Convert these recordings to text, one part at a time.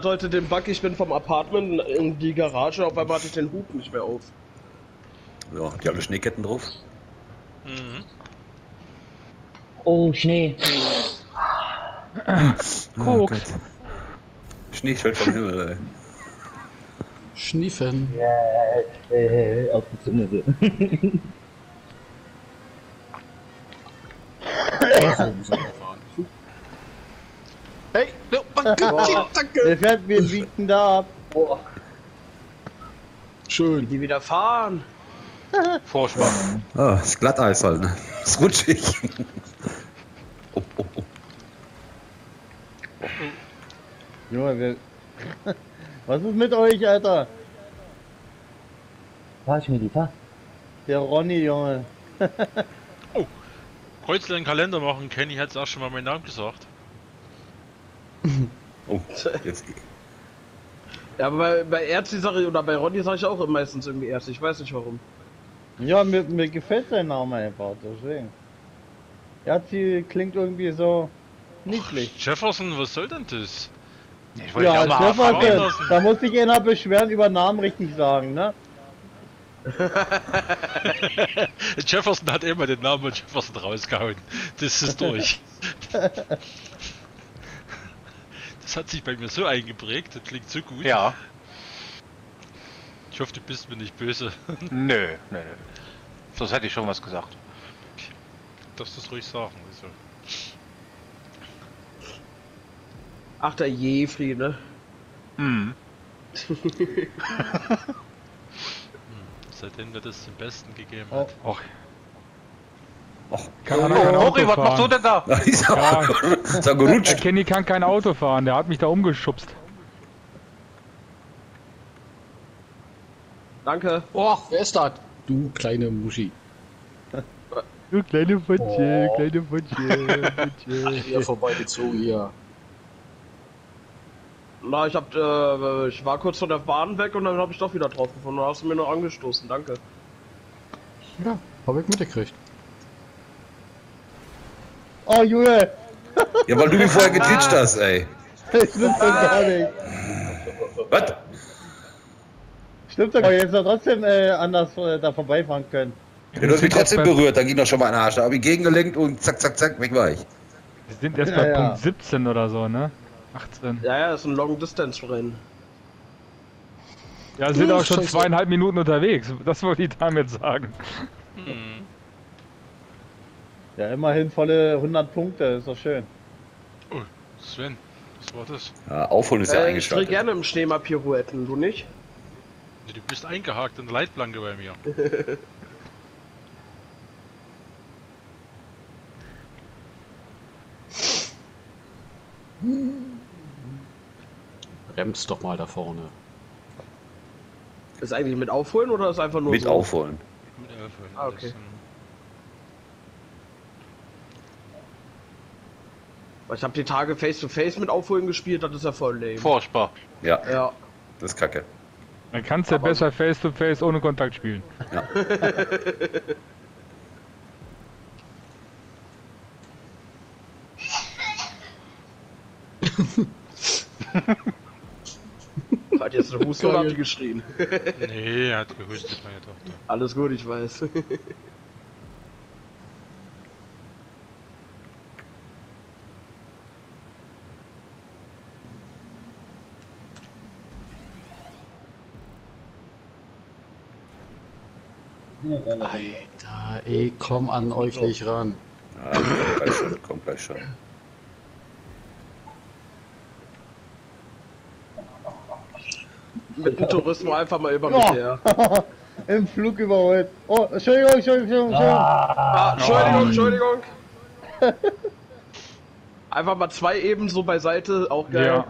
hatte heute den Bug, ich bin vom Apartment in die Garage, auf einmal hatte ich den Hub nicht mehr auf. Ja, die alle Schneeketten drauf. Mhm. Oh, Schnee. Oh Gott. Schnee fällt vom Himmel, ey. Schniefen. Ja, äh, auf die Zunge. Danke, danke. Der fährt, wir bieten da ab. Boah, Schön. die wieder fahren. Vorspann. Ah, ist Glatteis halt, ne? Ist rutschig. Oh, oh, oh. Junge, wir... Was ist mit euch, Alter? Fahr ich mir die Fahr. Der Ronny, Junge. Kreuzle den Kalender machen, Kenny hat auch schon mal meinen Namen gesagt. Oh jetzt. Ja, aber bei, bei Erzi sag ich, oder bei Ronny sag ich auch meistens irgendwie Erzi, ich weiß nicht warum. Ja, mir, mir gefällt sein Name einfach, deswegen. Erzi klingt irgendwie so niedlich. Jefferson, was soll denn das? Ich wollte Ja, ja, mal lassen. da muss sich einer beschweren über Namen richtig sagen, ne? Jefferson hat immer den Namen von Jefferson rausgehauen. Das ist durch. Das hat sich bei mir so eingeprägt, das klingt so gut. Ja. Ich hoffe, du bist mir nicht böse. Nö, nö, nö. Sonst hätte ich schon was gesagt. Darfst du es ruhig sagen. Also. Ach, der Jefri, ne? Hm. Seitdem wir das zum Besten gegeben Oh. hat. Och. Kann einer kein Oh, Auto Ori, was machst du denn da? Da ist er, Ja. ist er Der gerutscht. Kenny kann kein Auto fahren, der hat mich da umgeschubst. Danke. Oh, wer ist das? Du kleine Muschi. Du kleine Futsche, kleine Futsche, Hier vorbeigezogen hier. Na, ich hab, äh, ich war kurz von der Bahn weg und dann hab ich doch wieder drauf gefunden. Da hast du mir noch angestoßen, danke. Ja, hab ich mitgekriegt. Oh, Junge! Ja, weil du mich vorher getritscht hast, ey. Das stimmt doch gar nicht. Was? Stimmt doch gar nicht. Jetzt doch trotzdem äh, anders äh, da vorbeifahren können. Ja, du hast mich trotzdem berührt, da ging doch schon mal ein Arsch. Da hab ich gegengelenkt und zack, zack, zack, weg war ich. Wir sind erst Ja, bei ja. Punkt 17 oder so, ne? 18. Ja, ja, ist ein Long-Distance-Rennen. Ja, sind Hm, auch schon zweieinhalb Minuten unterwegs. Das wollte ich damit sagen. Hm. Ja, immerhin volle 100 Punkte, ist doch schön. Oh, Sven, was war das? Ja, aufholen ist ja Äh, ich dreh eingeschaltet. gerne im Schnee mal Pirouetten, du nicht? Nee, Du bist eingehakt in der Leitplanke bei mir. Bremst doch mal da vorne. Ist eigentlich mit aufholen oder ist einfach nur Mit so? aufholen. Mit Elfen. Ah, okay. Das, ähm, Weil Ich habe die Tage Face-to-Face mit aufholen gespielt, das ist ja voll lame. Furchtbar. Ja, Ja. das ist kacke. Dann kannst du Aber- besser Face-to-Face ohne Kontakt spielen. Hat jetzt eine Huste oder hat die geschrien? Nee, er hat gehustet, meine Tochter. Alles gut, ich weiß. Alter, ey, komm an euch nicht ran. Ja, kommt gleich schon, kommt gleich schon. mit dem Tourismus einfach mal über mich her. Im Flug überholt. Oh, Entschuldigung, Entschuldigung, Entschuldigung. Ah, Entschuldigung, Entschuldigung. Einfach mal zwei eben so beiseite, auch geil. Ja.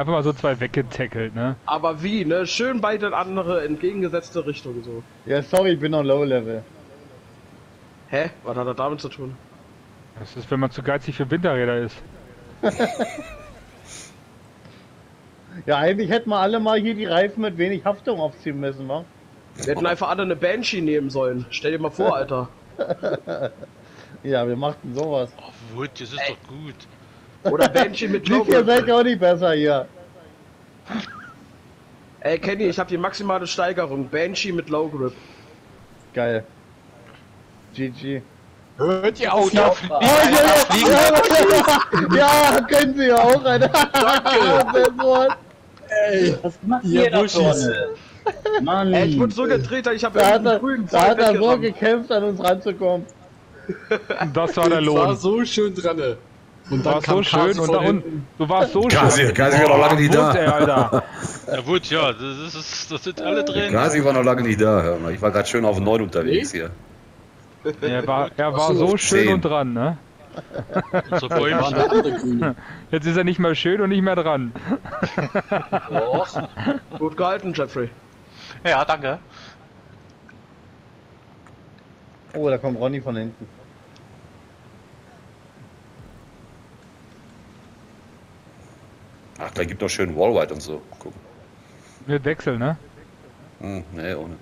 Einfach mal so zwei weggetackelt, ne? Aber wie, ne? Schön beide andere entgegengesetzte Richtungen so. Ja, sorry, ich bin noch Low Level. Hä? Was hat das damit zu tun? Das ist, wenn man zu geizig für Winterräder ist. Ja, eigentlich hätten wir alle mal hier die Reifen mit wenig Haftung aufziehen müssen, wa? Wir hätten einfach alle eine Banshee nehmen sollen. Stell dir mal vor, Alter. Ja, wir machten sowas. Oh, Wood, das ist doch gut. Oder Banshee mit Siehst ihr, seid ihr auch nicht besser hier. Ey, Kenny, ich habe die maximale Steigerung. Banshee mit Low Grip. Geil. GG. Hört ihr auf, hier da auf fliegt einer. Ja, können sie ja auch, Alter. Danke. Was macht Ihr ihr da Buschis. vorne? Mann. Ey, ich wurde so gedreht, ich habe Da hat irgendeinen er, grünen da hat er so gekämpft, an uns ranzukommen. Das war der Ich war Lohn. so schön dran. ne? Und Du dann warst kam so schön und da unten. Du warst so Kasi- schön. Kasi war noch lange nicht da. Ja gut, ja, das, ist, das sind alle drin. Kasi war noch lange nicht da. Hör mal. Ich war gerade schön auf dem 9 unterwegs hier. Er war, er war so, so schön zehn. und dran, ne? So Bäumchen. Jetzt ist er nicht mehr schön und nicht mehr dran. Och, Gut gehalten, Jeffrey. Ja, danke. Oh, da kommt Ronny von hinten. Ach, da gibt noch schön Wallride und so. Guck. Mit Wechsel, ne? Hm, nee, ohne.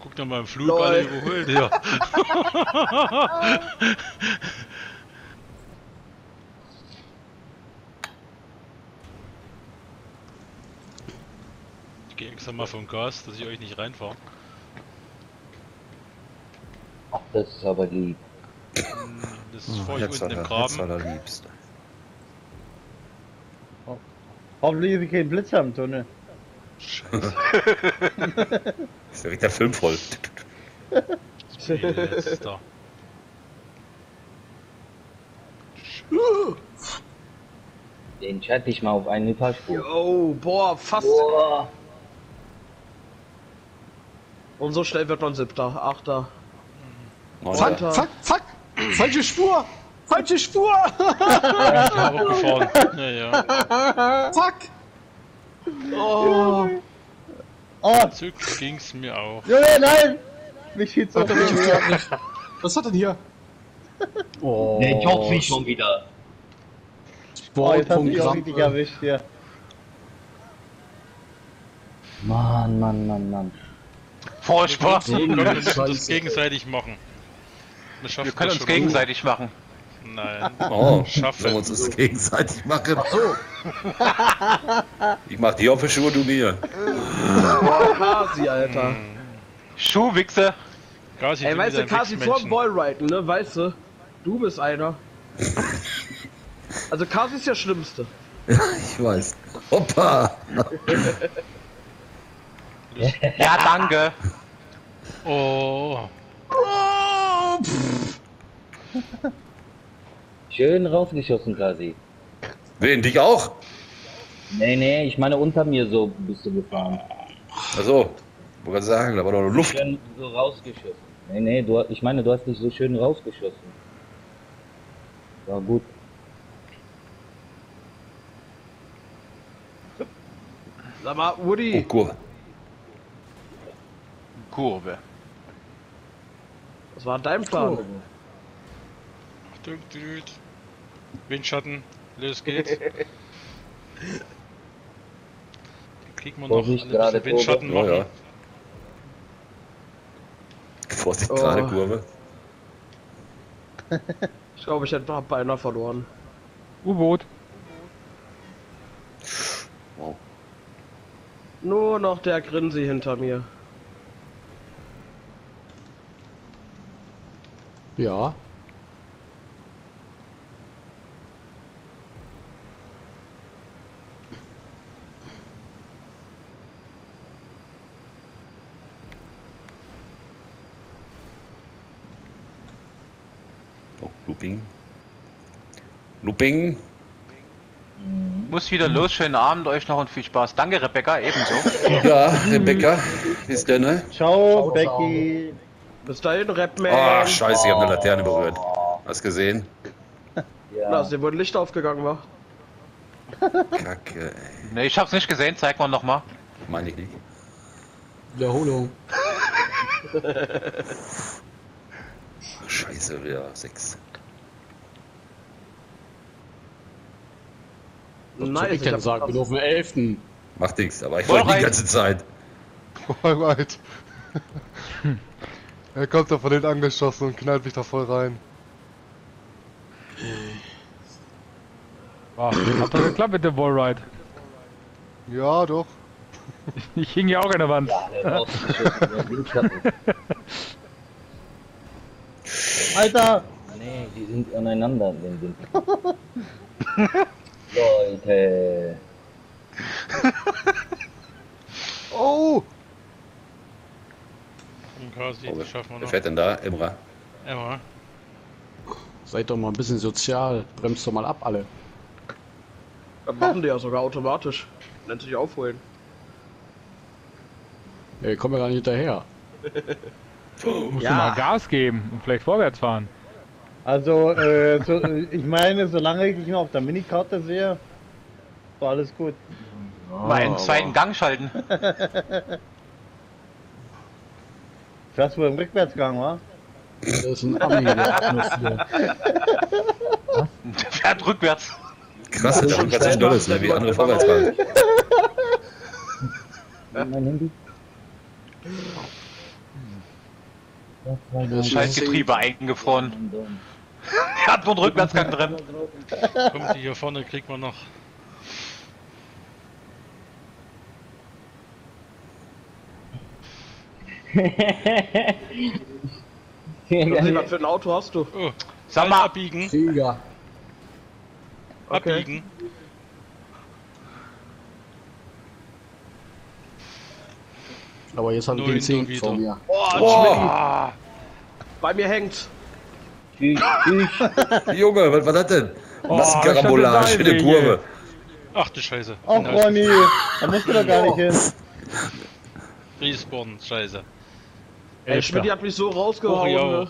Guck doch mal im Flug, alle überholt hier. Ich gehe extra mal vom Gas, dass ich euch nicht reinfahre. Ach, das ist aber lieb. Das fahre ich Jetzt war unten im er, jetzt war Graben. der Liebste. Hoffentlich ist kein Blitz am Tunnel. Scheiße. Ist direkt der Film voll. Letzter. Den schalte ich mal auf eine Fahrspur. Oh, boah, fast. Boah. Und so schnell wird man siebter, achter. Alter. zack, zack. Falsche Spur. Falsche Spur. Ja, auch gefahren. Ja, ja. Zack. Oh, Oh, Zug ging's mir auch. Junge, nein! Mich welches Pferd nicht? Was hat denn hier? Oh, Der joggt mich schon wieder. Oh, jetzt hast du dich auch Sportpunkt richtig erwischt hier. Mann, Mann, Mann, Mann. Vorsprung. Komm, wir müssen Scheiße. das gegenseitig machen. Wir, können das uns gegenseitig machen. Nein. Oh, Schaffen. wir uns das gegenseitig machen? Ich mach dir auf die Schuhe, du mir. boah, Kasi, Alter. Schuhwichse. Kasi, Ey, du weißt du, Kasi vor dem. Wallriden, ne? Weißt du? Du bist einer. Also Kasi ist der Schlimmste. Ich weiß. Hoppa! Ja, danke. Oh, Schön rausgeschossen, Kasi. Wen, dich auch? Nee, nee, ich meine unter mir so bist du gefahren. Achso, wollte gerade sagen, da war doch noch Luft. Schön so rausgeschossen. Nee, nee, du, ich meine, du hast dich so schön rausgeschossen. War gut. Sag mal, Oh, Woody, Kurve. Kurve. was war dein Plan? Dude. Windschatten, los geht's. Dann kriegen wir noch Vorsicht, ein gerade Windschatten Ja, machen. ja. Vorsicht, Oh. gerade Kurve. Ich glaube, ich hätte hab beinahe verloren. U-Boot. Wow. Nur noch der Grinsi hinter mir. Ja. Looping. Looping. Muss wieder los. Schönen Abend euch noch und viel Spaß. Danke, Rebecca. Ebenso. Ja, Rebecca. Bis denn, ne? Ciao, Becky. Bis dahin, Rapman. Ah, scheiße, ich hab eine Laterne berührt. Hast gesehen? Ja. Na, dir wurde Licht aufgegangen, war. Kacke, ey. Ne, ich hab's nicht gesehen. Zeig mal nochmal. Meine ich nicht. Wiederholung. Scheiße, ja, sechs. Nice, ich kann sagen, bin auf dem 11. Macht nix, aber ich wollte die ganze Zeit. Voll weit. er kommt da von hinten angeschossen und knallt mich da voll rein. Boah, hat doch geklappt mit dem Wallride. Ja, doch. Ich hing ja auch an der Wand. Ja, der. Alter! Nee, die sind aneinander, den sind. Leute. Oh! Und Kasi, Oh, das schaffen wir wer noch. fährt denn da? Emra. Emma. Seid doch mal ein bisschen sozial. Bremst doch mal ab, alle. Das machen die ja sogar automatisch. Nennt sich aufholen. Ey, komm ja gar nicht hinterher. Musst du mal Gas geben und vielleicht vorwärts fahren. Also, äh, so, äh, ich meine, solange ich noch auf der Minikarte sehe, war alles gut. Mal einen zweiten Gang schalten. Fährst wohl im Rückwärtsgang, wa? Das ist ein Ami, der. Der fährt rückwärts. Krass, der rückwärts echt doll ist, ne? wie andere vorwärts fahren. Mein Handy. Das Schaltgetriebe eingefroren. Er hat nur einen Rückwärtsgang drin. Kommt die hier vorne, kriegt man noch. Was für ein Auto hast du? Oh, Sag mal, abbiegen, Krieger. Okay. abbiegen. Aber jetzt habe ich Neun den 10 wieder. vor mir. Oh, Oh, bei mir hängt's. Tschüss, tschüss. Junge, was war das denn? Oh, Massenkarambolage ich in der. Kurve. Ach du Scheiße. Ach. Ronny, da musst du doch gar nicht hin. Respawn, Scheiße. Ey, Schmidt hat mich so Oh, rausgehauen. ja. ne?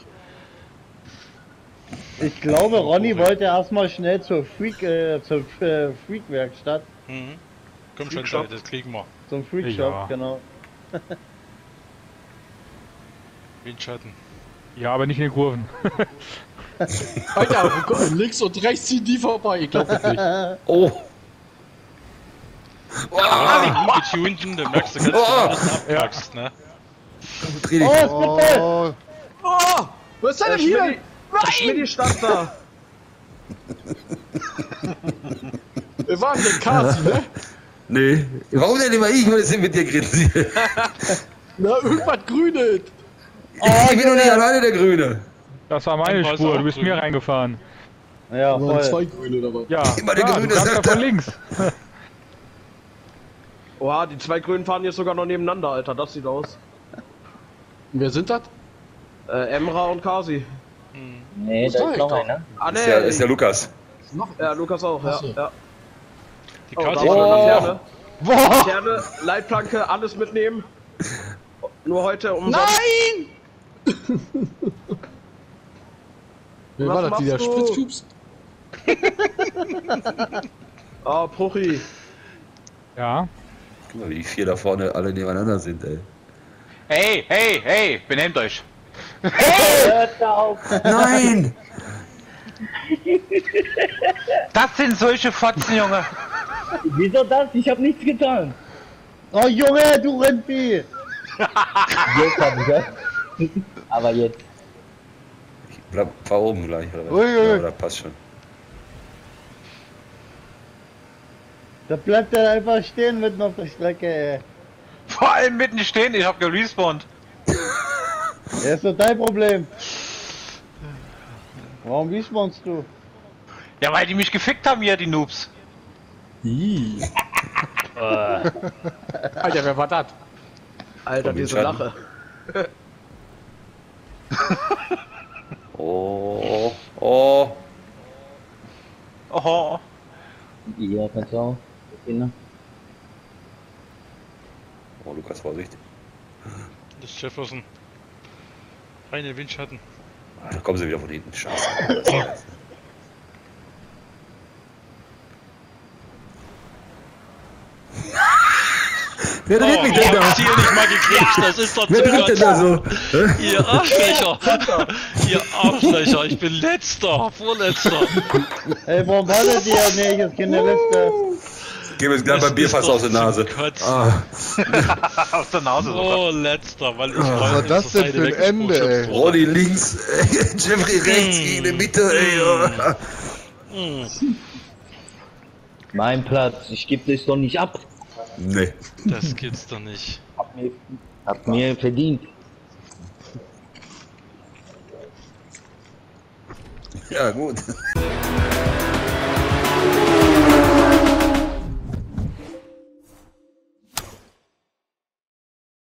Ich glaube, Ronny wollte erstmal schnell zur Freak, äh, zur äh, Freak-Werkstatt, Mhm. Komm schon, Freakshop. Scheiße, das kriegen wir. zum Freak-Shop, Ja. genau. Windschatten. Ja, aber nicht in den Kurven. Alter, oh links und rechts ziehen die vorbei. Ich glaube nicht. Oh, Ah, die getunten, da merkst du ganz Oh. genau, dass du abpackst, ne? dreh dich. Oh, Spitball! Oh, Oh, was ist denn hier? Der Schmidti stand da. Wir waren der Kasi, ne? Nee. Warum denn immer ich? Ich will jetzt mit dir grinsen. Na, irgendwas Grünes. ich bin doch nicht alleine der Grüne. Das war meine Spur, du bist grün. mir reingefahren. Ja, Da waren voll. zwei Grüne dabei. Ja, Immer der klar, Grüne ja sagt von links. Oha, die zwei Grünen fahren jetzt sogar noch nebeneinander, Alter. Das sieht aus. Wer sind das? Äh, Emra und Kasi. Nee, Das da ist noch einer. Ah, ne. Ist ja, ist ja Lukas. Noch Ja, Lukas auch, ja. Ja. Die Oh, Kasi war oh. Laterne. Laterne, Leitplanke, alles mitnehmen. Nur heute um Nein! Wer war das? Dieser machst du? Ah, Puchi. Ja, Guck mal, wie die vier da vorne alle nebeneinander sind, ey. hey, hey, hey, benehmt euch. Hört auf! Nein! Das sind solche Fotzen, Junge. Wieso das? Ich hab nichts getan. Oh Junge, du Rindvieh! Jetzt ich. Aber jetzt. Bleib, fahr oben gleich, oder was? Ui, ui, ui. Ja, oder passt schon. Da bleibt er einfach stehen mitten auf der Strecke, ey. Vor allem mitten stehen, ich hab gerespawnt. Das ist doch dein Problem. Warum respawnst du? Ja, weil die mich gefickt haben hier, die Noobs. Ih. Alter, wer war das? Alter, Komm, diese. Lache. Oh, oh. Oho. Ja, kannst du auch. Kinder. Oh, Lukas, Vorsicht. Das ist Jefferson. Reine Windschatten. Ah, da kommen sie wieder von hinten. Scheiße. Wer dreht Oh, mich denn da? habt's hier nicht mal gekriegt, das ist doch Wer dreht denn da so? Ihr Arschlöcher! Ihr Arschlöcher, ich bin letzter, vorletzter. Ey, warum wartet ihr nicht? Es gibt eine Liste. Mir jetzt gleich beim Bierfass aus der Nase. Ah, Aus der Nase sogar. Oh, letzter, weil ich Was war das denn für ein Ende, ey? Roddy links, Jeffrey rechts, ich in der Mitte, ey. Mm. Mein Platz. Ich geb das doch nicht ab. Nee. Das gibt's doch nicht. Hab mir, hab mir verdient. Ja, gut.